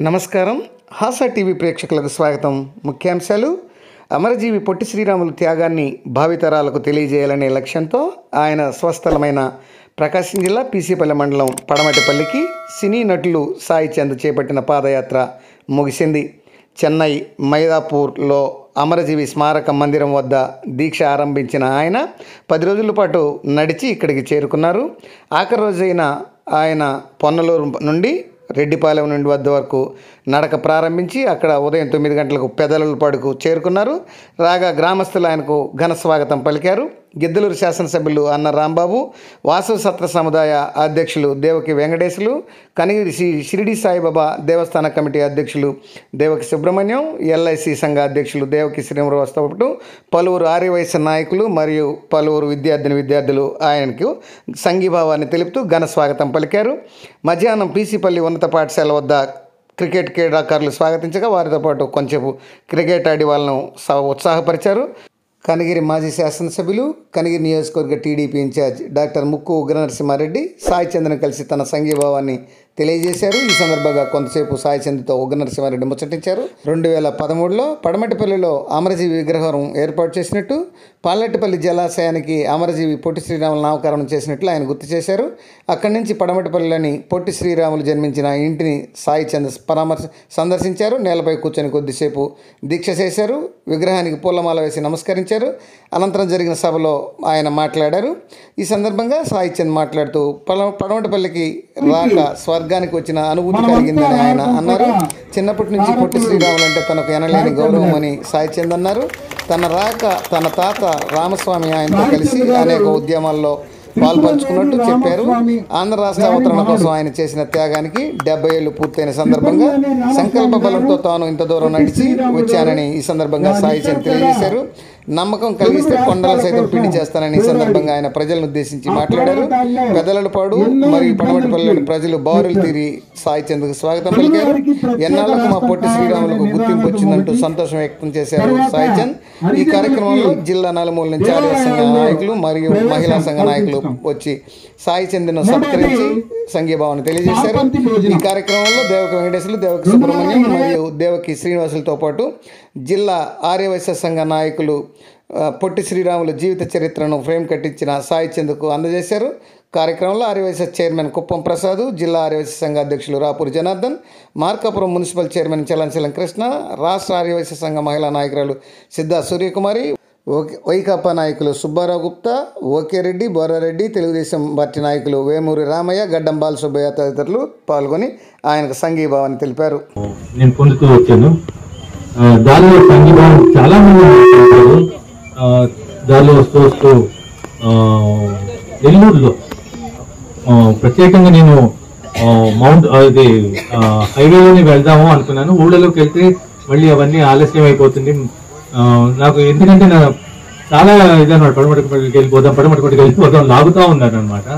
నమస్కారం. హాసా టీవీ ప్రేక్షకులకు స్వాగతం. ముఖ్యాంశాలు అమరజీవి పొట్టి శ్రీరాములు త్యాగాన్ని భావితరాలకు తెలియజేయాలనే లక్ష్యంతో ఆయన స్వస్థలమైన ప్రకాశం జిల్లా పీసీపల్లి మండలం పడమటిపల్లికి సినీ నటులు సాయి చంద్ చేపట్టిన పాదయాత్ర ముగిసింది. చెన్నై మైదాపూర్లో అమరజీవి స్మారక మందిరం వద్ద దీక్ష ఆరంభించిన ఆయన పది రోజుల పాటు నడిచి ఇక్కడికి చేరుకున్నారు. ఆఖరి రోజైన ఆయన పొన్నలూరు నుండి రెడ్డిపాలెం నుండి వద్ద వరకు నడక ప్రారంభించి అక్కడ ఉదయం తొమ్మిది గంటలకు పెదలపాడుకు చేరుకున్నారు. రాగా గ్రామస్తులు ఆయనకు ఘన స్వాగతం పలికారు. గిద్దలూరు శాసనసభ్యులు అన్న రాంబాబు వాసవ సత్ర సముదాయ అధ్యక్షులు దేవకి వెంకటేశులు కనిగిరి శ్రీ షిరిడి సాయిబాబా దేవస్థాన కమిటీ అధ్యక్షులు దేవకి సుబ్రహ్మణ్యం ఎల్ఐసి సంఘ అధ్యక్షులు దేవకి శ్రీనివాసతో పాటు పలువురు ఆర్యవయస్సు నాయకులు మరియు పలువురు విద్యార్థిని విద్యార్థులు ఆయనకు సంఘీభావాన్ని తెలుపుతూ ఘన స్వాగతం పలికారు. మధ్యాహ్నం పీసీపల్లి ఉన్నత పాఠశాల వద్ద క్రికెట్ క్రీడాకారులు స్వాగతించగా వారితో పాటు కొంచెంసేపు క్రికెట్ ఆడి వాళ్ళను స- ఉత్సాహపరిచారు. కనగిరి మాజీ శాసనసభ్యులు కనగిరి నియోజకవర్గ టీడీపీ ఇన్ఛార్జ్ డాక్టర్ ముక్కు ఉగ్రనరసింహారెడ్డి సాయి చంద్రను కలిసి తన సంఘీభావాన్ని తెలియజేశారు. ఈ సందర్భంగా కొంతసేపు సాయి చంద్రతో ఉగ్ర నరసింహారెడ్డి ముచ్చటించారు. రెండు వేల పదమూడులో పడమటిపల్లిలో అమరజీవి విగ్రహం ఏర్పాటు చేసినట్టు పాలెట్టిపల్లి జలాశయానికి అమరజీవి పొట్టి శ్రీరాములు నామకరణం చేసినట్లు ఆయన గుర్తు చేశారు. అక్కడి నుంచి పడమటిపల్లిలోని పొట్టి శ్రీరాములు జన్మించిన ఇంటిని సాయి చంద్ర పరామర్శ సందర్శించారు. నేలపై కూర్చొని కొద్దిసేపు దీక్ష చేశారు. విగ్రహానికి పూలమాల వేసి నమస్కరించారు. అనంతరం జరిగిన సభలో ఆయన మాట్లాడారు. ఈ సందర్భంగా సాయి చంద్ మాట్లాడుతూ పల పడమటిపల్లికి రాక స్వర్గానికి వచ్చిన అనుభూతి కలిగిందని ఆయన అన్నారు. చిన్నప్పటి నుంచి పొట్టి శ్రీరాములు అంటే తనకు ఎనలేని గౌరవం అని సాయి అన్నారు. తన రాక తన తాత రామస్వామి ఆయనతో కలిసి అనేక ఉద్యమాల్లో పాల్పంచుకున్నట్టు చెప్పారు. ఆంధ్ర రాష్ట్ర అవతరణ కోసం ఆయన చేసిన త్యాగానికి డెబ్బై ఏళ్ళు పూర్తయిన సందర్భంగా సంకల్ప బలంతో తాను ఇంత దూరం నడిచి వచ్చానని ఈ సందర్భంగా సాయి చంద్ తెలియజేశారు నమ్మకం కలిగిస్తే కొండలు సైతం పిండి చేస్తానని ఈ సందర్భంగా ఆయన ప్రజలను ఉద్దేశించి మాట్లాడారు. పెదలపాడు మరియు పడమటిపల్లి ప్రజలు బారులు తీరి సాయి చంద్కు స్వాగతం పలికారు. ఎన్నాళ్ళకు మా పొట్టి శ్రీరాములకు గుర్తింపు వచ్చిందంటూ సంతోషం వ్యక్తం చేశారు సాయి చంద్. ఈ కార్యక్రమంలో జిల్లా నలుమూల నుంచి ఆర్య సంఘ నాయకులు మరియు మహిళా సంఘ నాయకులు వచ్చి సాయి చంద్ను సత్కరించి సంఘీభావాన్ని తెలియజేశారు. ఈ కార్యక్రమంలో దేవకి వెంకటేశ్వరులు దేవకి సుబ్రహ్మణ్యం మరియు దేవకి శ్రీనివాసులతో పాటు జిల్లా ఆర్యవైశ్య సంఘ నాయకులు పొట్టి శ్రీరాములు జీవిత చరిత్రను ఫ్రేమ్ కట్టించిన సాయి చంద్కు అందజేశారు. కార్యక్రమంలో ఆర్యవైశ్య చైర్మన్ కుప్పం ప్రసాద్ జిల్లా ఆర్యవైశ్య సంఘ అధ్యక్షులు రాపూర్ జనార్దన్ మార్కాపురం మున్సిపల్ చైర్మన్ చలంచలం కృష్ణ రాష్ట్ర ఆర్యవైశ్య సంఘ మహిళా నాయకురాలు సిద్ధా సూర్యకుమారి వైకాపా నాయకులు సుబ్బారావు గుప్తా ఓకే రెడ్డి బోరారెడ్డి తెలుగుదేశం పార్టీ నాయకులు వేమూరి రామయ్య గడ్డం బాల సుబ్బయ్య తదితరులు పాల్గొని ఆయనకు సంఘీభావాన్ని తెలిపారు. నేను పొందుతూ వచ్చాను. దానిలో సంఘీభావం చాలా మంది దానిలో వస్తూ వస్తూ నెల్లూరులో ప్రత్యేకంగా నేను మౌంట్ అది హైవేలోనే వెళ్దాము అనుకున్నాను. ఊళ్ళలోకి వెళ్తే మళ్ళీ అవన్నీ ఆలస్యం అయిపోతుంది నాకు ఎందుకంటే నా చాలా ఇదన్నమాట పడమటికి వెళ్ళిపోదాం పడమటికి వెళ్ళిపోదాం లాగుతూ ఉన్నాను అనమాట